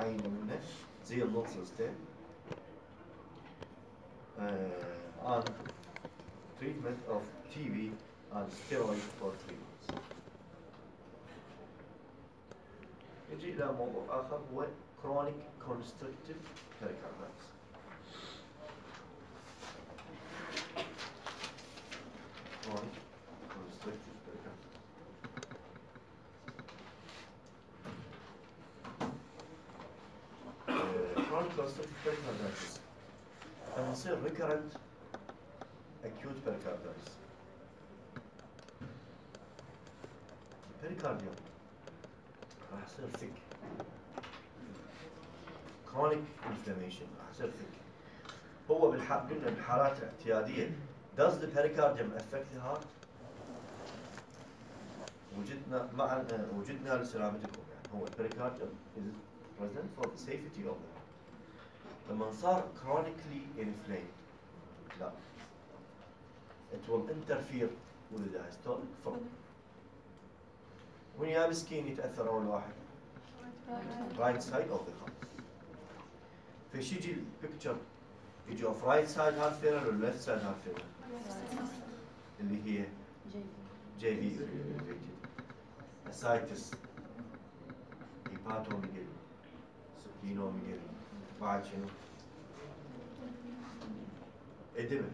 عينه منه زي النوت سيستم on treatment of TB and steroid for three months. نجي إلى موضوع آخر هو chronic constrictive pericarditis. chronic recurrent acute pericarditis ال pericardium راح يصير thick chronic inflammation راح يصير thick هو بالح... قلنا بالحالات الاعتيادية does the pericardium affect the heart؟ وجدنا مع آه، وجدنا لسلامتكم يعني هو ال pericardium is present for the safety of the heart لما صار chronically inflamed لا it will interfere with the diastolic flow وين يا مسكين يتاثر اول واحد right side of the heart فايش يجي ال picture يجي of right side heart failure ولا left side heart failure اللي هي JV اسايتس هيباتوميجالي سبلينوميجالي بعد شنو؟ ادمه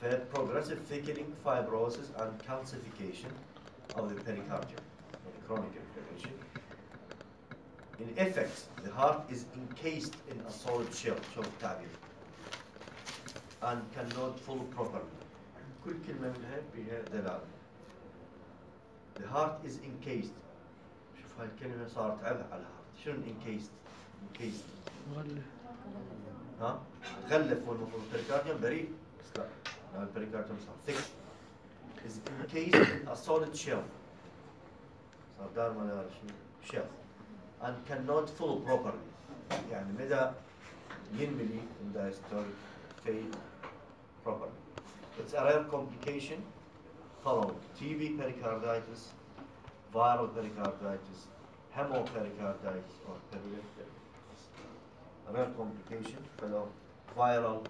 for progressive thickening, fibrosis, and calcification of the pericardium, chronic inflammation. In effect, the heart is encased in a solid shell, shell تعبير, and cannot fall properly. كل كلمة منها بها دلالة. The heart is encased. شوف هاي الكلمة صارت عبء على الهارت. شنو encased؟ encased. ها؟ غلف هو المفروض البريكارديوم بريء بس لا now البريكارديوم صار thick is encased in a solid shell صار دار ما شنو shell and cannot flow properly يعني مدى ينملي in diastolic fail properly it's a rare complication following TB pericarditis viral pericarditis hemopericarditis or pericarditis a rare complication, fellow viral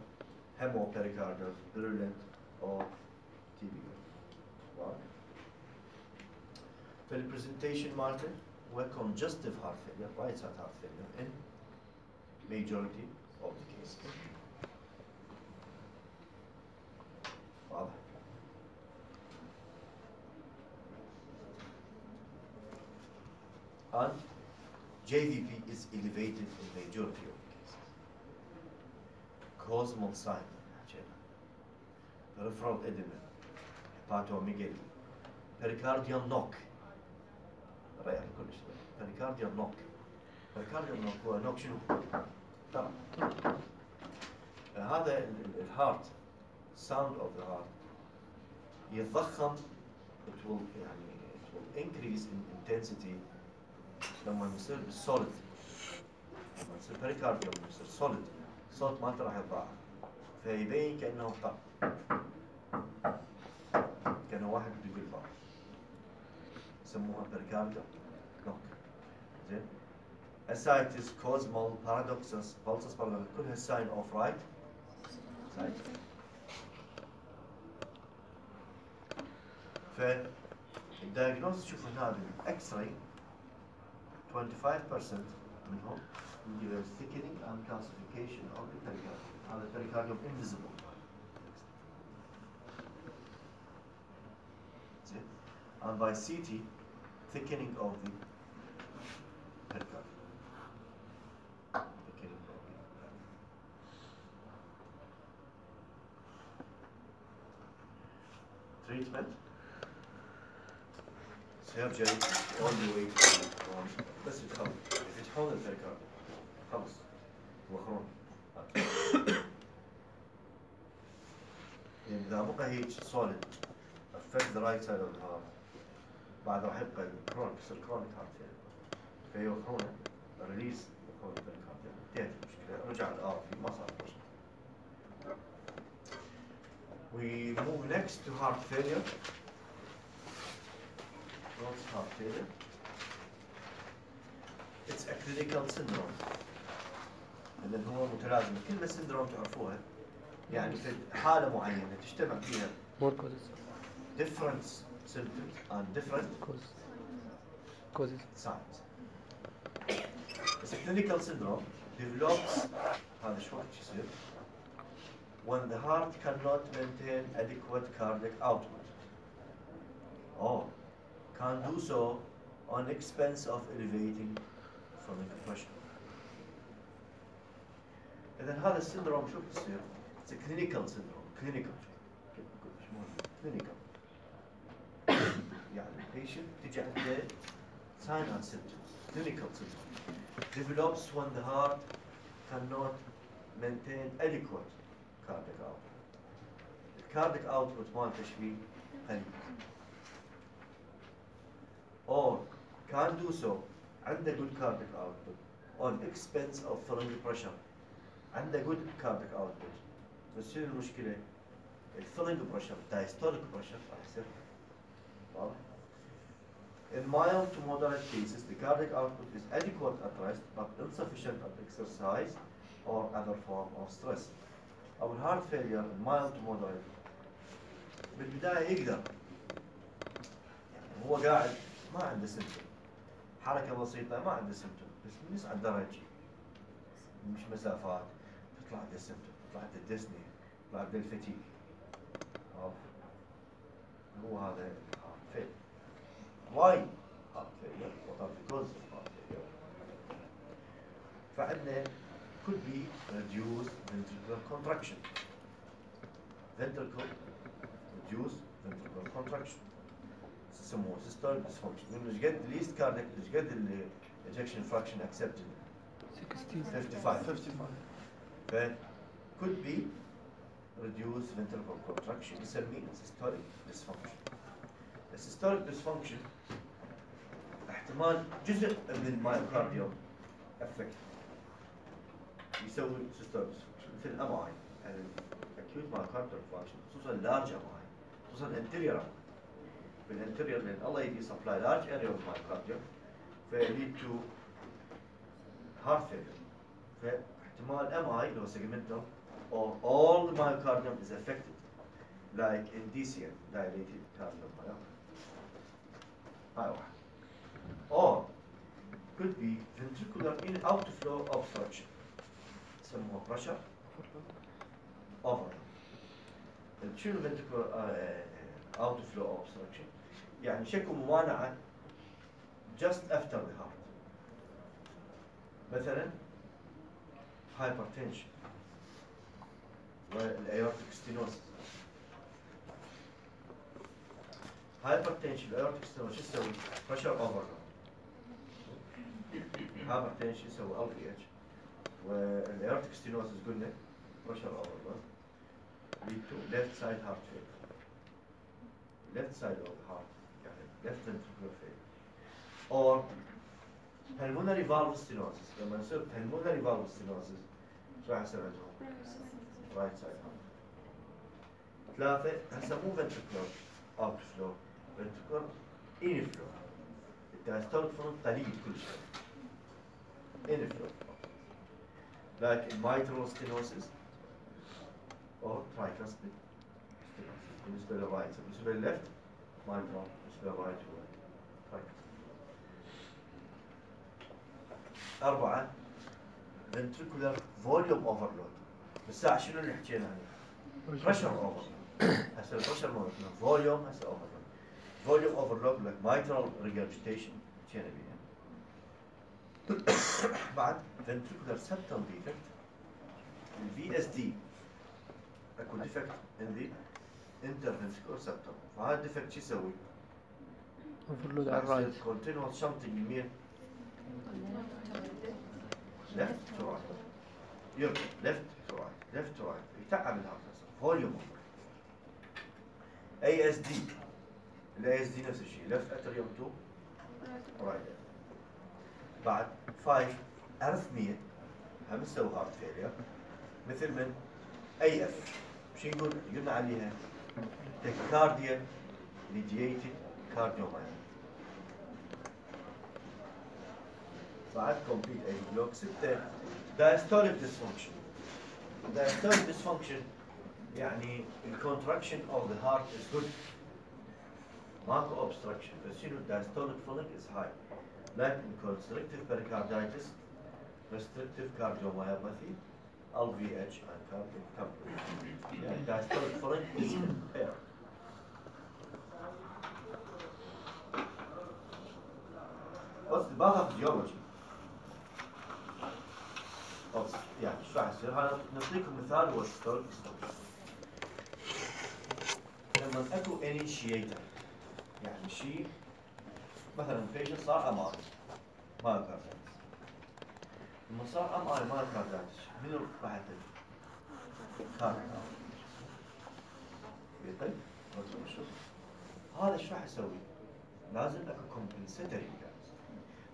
hemopericardial virulent or TB. Wow. the presentation marker were congestive heart failure, right heart, heart failure in majority of the cases. Wow. And JVP is elevated in majority of Cosmal sign حكينا. peripheral edema, hepatomegaly, pericardial knock. رأي كلش pericardial knock. pericardial knock هو knock شنو؟ ترى هذا ال- ال- الهارت sound of the heart يتضخم it will يعني it will increase in intensity لما يصير بالسوليد لما يصير pericardium يصير solid الصوت مالته راح يتضاعف فيبين كأنه طق. كأنه واحد بده يقول طق يسموها pericardial knock زين. Ascites Kussmaul paradoxus pulsus paradoxus كلها sign of right. Side. فال diagnose شوف هنا بال X-ray 25% منهم يجي له thickening and calcification of the pericardium هذا pericardium invisible زين and by CT thickening of the pericardium thickening of the pericardium treatment surgery all the way to the بس يتحول يفتحون ال pericardium خلص يوخرون يعني اذا بقى هيك solid affect the right side of the heart بعد راح يبقى chronic يصير chronic heart failure فيوخرونه release يوخرون ال pericardium انتهت المشكلة رجع ال RV ما صار مشكله We move next to heart failure. What's heart failure? it's a clinical syndrome. إذا هو متلازم كلمة syndrome تعرفوها يعني في حالة معينة تجتمع فيها different symptoms and different causes signs. It's a clinical syndrome develops هذا شو وقت يصير when the heart cannot maintain adequate cardiac output or can do so on expense of elevating stomach pressure. إذا هذا السندروم شو بتصير؟ It's a clinical syndrome clinical clinical يعني patient تجي عنده sign and symptoms clinical syndrome develops when the heart cannot maintain adequate cardiac output. الكارديك output مالته شبيه قليل. Or can do so عنده good cardiac output on expense of filling pressure. عنده cardiac output. بس شنو المشكلة؟ الفيلنج بريشر diastolic pressure راح يصير واضح؟ In mild to moderate cases, the cardiac output is adequate at rest but insufficient at exercise or other form of stress. أو الهارت failure in mild to moderate بالبداية يقدر يعني هو قاعد ما عنده سمتم حركة بسيطة ما عنده سمتم بس يصعد درج مش مسافات بعد دسمت بعد دسني بعد بالفتيك اوف آه. هو هذا آه، فيل. واي. آه، وطن بيكوز. فعندنا could be reduced ventricular contraction. Ventricle reduced ventricular contraction. سموه سيستول ديسفونكشن من إيش قد ليست كارديك إيش قد الاجكشن فراكشن اكسبتد 65 55 ف could be reduced ventricular contraction نسميه systolic dysfunction السيستوليك dysfunction احتمال جزء من المايوكارديوم افكت يسوي systolic dysfunction مثل الام اي يعني acute myocardial infarction خصوصا large ام اي خصوصا anterior بالانتيريور لأن الله يدي supply large area of myocardium ف lead to heart failure فاحتمال ام اي لو segmental or all the myocardium is affected like in DCM dilated cardiomyopathy هاي واحد or could be ventricular in outflow obstruction يسموها pressure overload شنو ventricular uh, outflow obstruction يعني شكو ممانعة just after the heart مثلا hypertension والايورتيك stenosis hypertension الايورتيك شو يسوي؟ pressure overload hypertension يسوي LVH والايورتيك stenosis قلنا pressure overload lead to left side heart failure left side of the heart يعني left ventricular failure or pulmonary valve stenosis لما يصير pulmonary valve stenosis راح يصير عندهم. right side heart ثلاثة هسه مو ventricular outflow ventricular inflow ال diastolic فرونت قليل كل شيء. inflow like ال mitral stenosis أو tricuspid بالنسبة لل right بالنسبة لل left mitral بالنسبة لل right هو tricuspid أربعة. Ventricular volume overload بالساعة شنو اللي حكينا عنه؟ pressure overload هسه ال pressure مالتنا volume هسه overload volume overload like mitral regurgitation حكينا بيها بعد ventricular septal defect الفي اس دي اكو defect in the interventricular septum فهذا الديفكت شو يسوي؟ overload على الرايت continuous shunting يمين left to right. يركض left to right. left to right يتعب الهارت فوليوم ASD نفس الشيء. Left atrium to right. بعد 5 arrhythmia هم تسوي heart failure مثل من AF شو نقول قلنا عليها tachycardia mediated cardiomyopathy. بعد complete AV block ستة diastolic dysfunction diastolic dysfunction يعني الكونتراكشن اوف ذا هارت از جود ماكو اوبستراكشن بس شنو diastolic filling is high لكن constrictive pericarditis restrictive cardiomyopathy LVH and cardiac يعني diastolic filling is impaired What's the pathophysiology شو نعطيكم مثال هو لما اكو initiator يعني شيء مثلا patient صار MI myocarditis لما صار MI myocarditis منو راح؟ cardiac يقل هذا إيش راح يسوي؟ لازم اكو mechanism.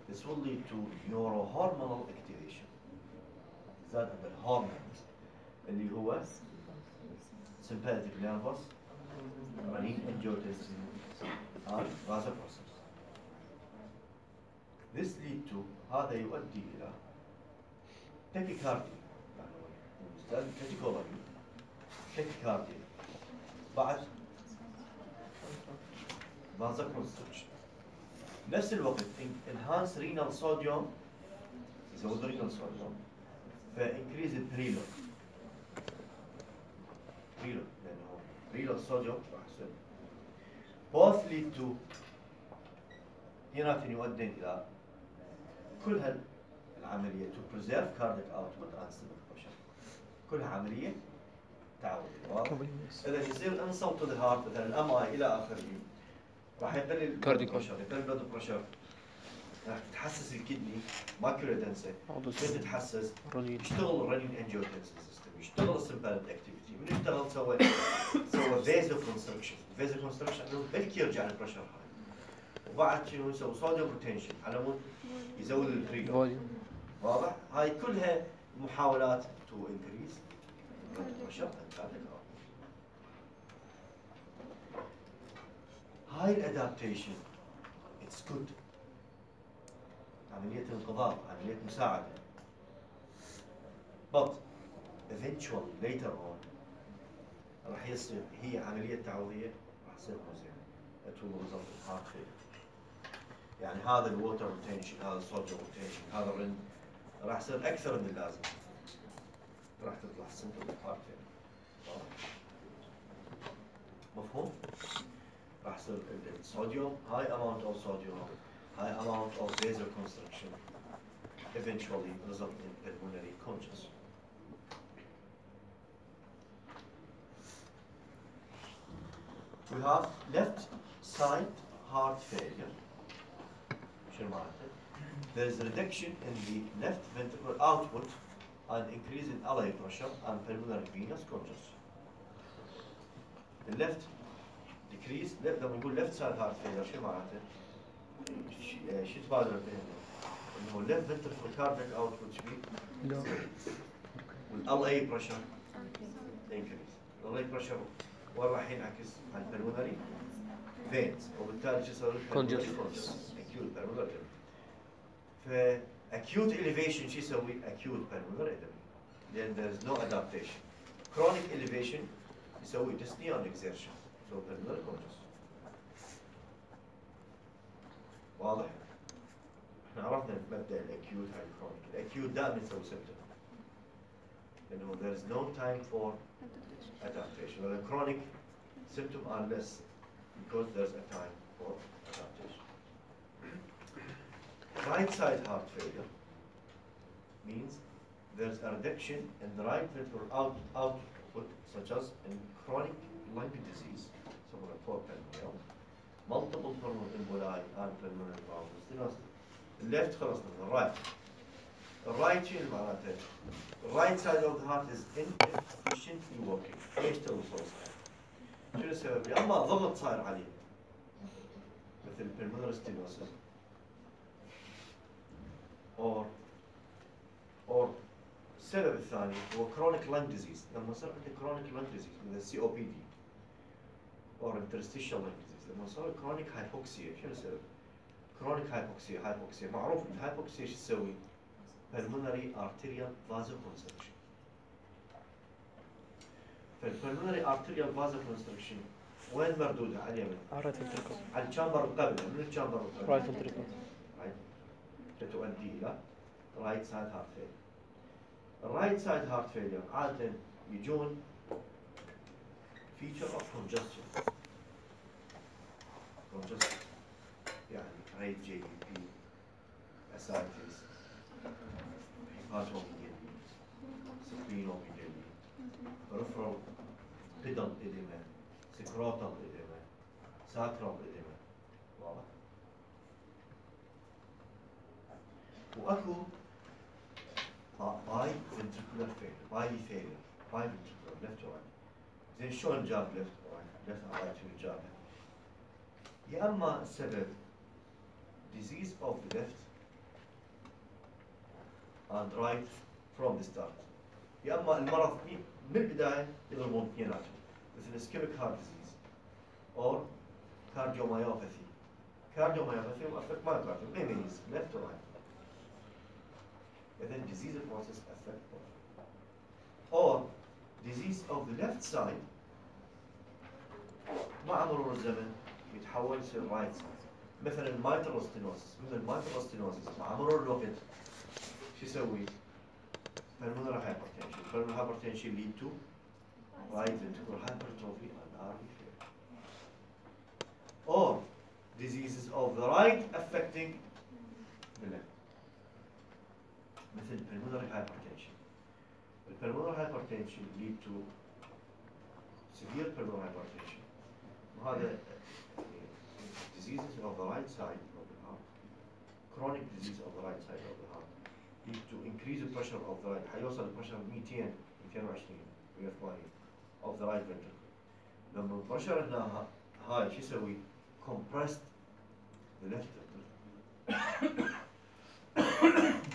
This will lead to neurohormonal activation. زاد الهرمونز اللي هو سمباتيك نيرفوس مارين انجيوتنسين هذا بروسس آه، This lead to هذا يؤدي إلى تكيكارديا زاد تكيكولوجي تكيكارديا بعد فازا نفس الوقت انهانس رينال صوديوم يزود رينال صوديوم فإنكريز البريلو بريلو لأنه بريلو الصوديوم راح يصير both lead to هنا يؤدي إلى كل هالعملية to preserve cardiac output and pressure كلها عملية واضح؟ إذا يصير؟ to the heart مثلا ال MI إلى آخره. راح يقلل Cardiac pressure يقلل blood pressure راح تتحسس ال kidney macula كيف تتحسس؟ يشتغل ال renin angiotensin system يشتغل ال sympathetic activity من يشتغل سوى سوى vasoconstriction vasoconstriction بلكي يرجع ال pressure هاي وبعد شنو يسوي sodium retention على مود يزود volume واضح؟ هاي كلها محاولات to increase pressure هاي ال adaptation it's good عملية إنقاذ عملية مساعدة. But eventually later on راح يصير هي عملية تعويضية راح تصير مزعجة. It will result in heart failure. يعني هذا ال water retention هذا ال sodium retention هذا الرن راح يصير أكثر من اللازم. راح تطلع سنتر هارت فيلير مفهوم؟ راح يصير الصوديوم high amount of sodium high amount of vasoconstriction eventually result in pulmonary congestion. We have left side heart failure. شنو معناته؟ There is a reduction in the left ventricular output and increase in LA pressure and pulmonary venous congestion. The left decrease left لما نقول left side heart failure شو معناته؟ ش- شو تبادر بينهم؟ انه left ventricular cardiac output لو وال LA pressure increase. ال LA pressure وين راح ينعكس على البلمونري veins وبالتالي شو يسوي؟ Congestion. acute pulmonary ف acute elevation شو يسوي؟ acute pulmonary edema لأن there is no adaptation. chronic elevation يسوي dyspnea on exertion so pulmonary congestion. واضح؟ احنا عرفنا مبدا الاكيوت هاي الكرونيك، الاكيوت دائما يسوي سيمتوم. لانه there is no time for adaptation. Well, the chronic symptom are less because there's a time for adaptation. Right side heart failure means there's a reduction in the right ventricular out, output, such as in chronic lung disease, similar to pulmonary, multiple emboli and pulmonary valve stenosis. Left the right. Right شنو معناته؟ Right side of the heart is inefficiently working. إيش تسوي صوصها؟ شنو السبب؟ يا اما ضغط صاير عليه مثل pulmonary stenosis or or السبب الثاني هو chronic lung disease لما يصير عندك chronic lung disease مثل COPD or interstitial lung disease يصير chronic hypoxia شنو السبب؟ chronic hypoxia hypoxia معروف ال hypoxia شو تسوي؟ pulmonary arterial vasoconstriction فال pulmonary arterial vasoconstriction وين مردودها على اليمين؟ right ventricle على ال chamber القبل من ال chamber القبل right ventricle right فتؤدي إلى right side heart failure ال right side heart failure عادة يجون feature of congestion. Congestion يعني raised JVP ascites hepatomegaly splenomegaly peripheral pedal edema scrotal edema sacral edema واضح واكو bi ventricular failure bi failure bi ventricular left right زين شلون جاب left right left right شنو جابها يا اما السبب disease of the left and right from the start يا اما المرض من من البدايه يضربون اثنيناتهم مثل ischemic heart disease or cardiomyopathy cardiomyopathy مؤفق ما يقاتل ما يميز left or right إذا disease process affect both or disease of the left side مع مرور الزمن يتحول يصير right side مثلا mitral stenosis مثل mitral stenosis مع مرور الوقت شو يسوي؟ pulmonary hypertension pulmonary hypertension lead to right ventricular hypertrophy and RV failure or diseases of the right affecting the left مثل pulmonary hypertension البلمونري hypertension lead to severe pulmonary hypertension وهذا diseases of the right side of the heart chronic disease of the right side of the heart lead to increase the pressure of the right حيوصل البريشر 200 220 180 of the right ventricle لما البريشر هنا ها- هاي شو يسوي compressed the left ventricle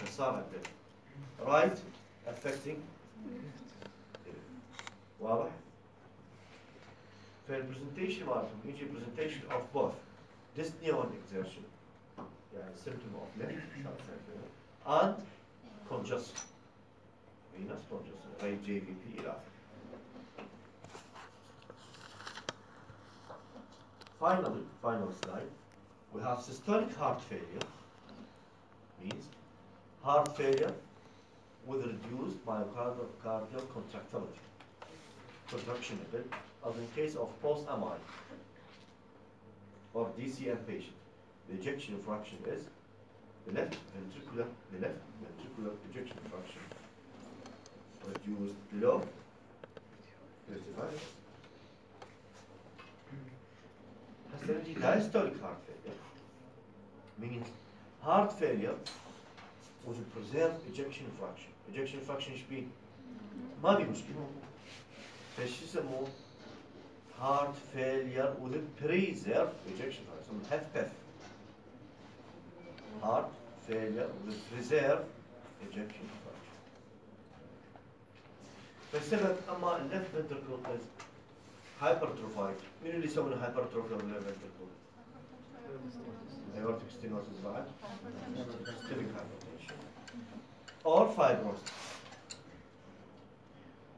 فصار عندك right affecting واضح؟ فالبرزنتيشن مالتهم يجي presentation of both this neon exertion, yeah, a symptom of left short circular, and congestion, venous congestion, right, uh, JVP elastic. Finally, final slide, we have systolic heart failure, means heart failure with reduced myocardial contractility, contraction a bit, as in case of post-MI or DCM patient. The ejection fraction is the left ventricular, the left ventricular ejection fraction reduced below 35. هسه نجي diastolic heart failure means heart failure with a preserved ejection fraction ejection fraction ايش بيه؟ ما بيه مشكلة فايش يسموه؟ heart failure with preserved ejection fraction HFpEF heart failure with preserved ejection fraction فالسبب اما الليفت ventricle is hypertrophied مين اللي يسوي له hypertrophy of the left ventricle؟ aortic stenosis بعد or fibrosis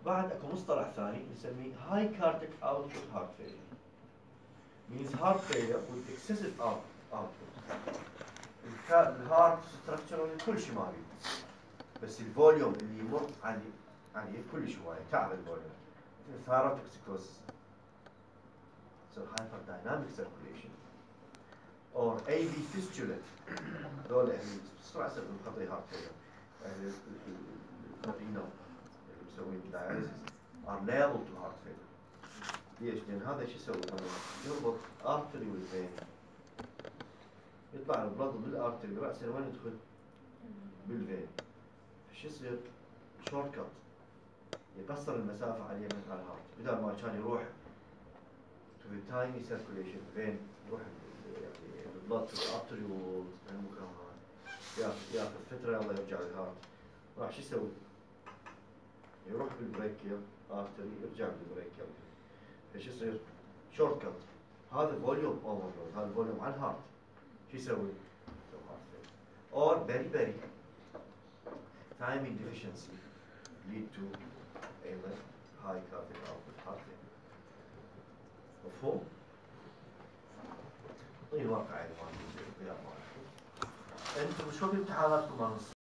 بعد اكو مصطلح ثاني بنسميه high cardiac output heart failure means heart failure with excessive output ال heart structure كل شيء ما يريد بس ال volume اللي يمر عليه عليه كل شوية تعب ال volume مثل thyrotoxicosis تصير hyperdynamic circulation or AV fistula هذول يعني بسرعة يصير خطي heart failure يعني مسوين dialysis are liable to heart failure ليش؟ لأن هذا شو يسوي؟ يربط artery وال vein يطلع ال blood من ال artery راسا وين يدخل؟ بال vein شو يصير؟ short cut يقصر المسافة على اليمين على ال heart بدل ما كان يروح the tiny circulation vein يروح ال- ال blood to the arterioles المكان هذا ياخذ فترة يلا يرجع لل heart راح شو يسوي؟ يروح بال brachial artery يرجع بال brachial إيش يصير؟ short cut هذا volume overload هذا ال volume على ال heart شو يسوي؟ or very very timing deficiency lead to either high cardiac output. Heart failure مفهوم؟ طيب واقع يا اخوان أنتم شو في امتحاناتكم